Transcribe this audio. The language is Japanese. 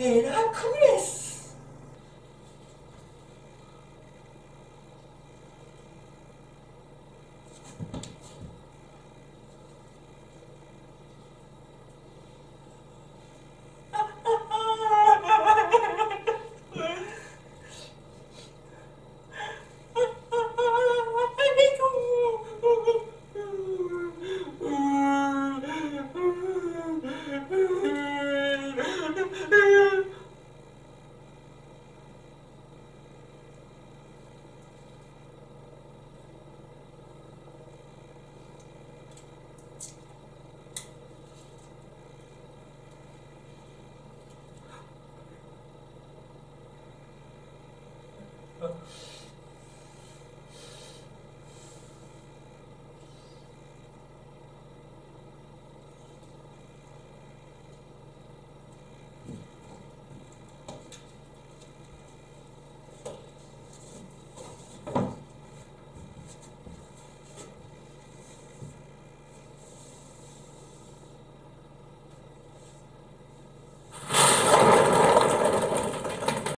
ヘラクレス Oh.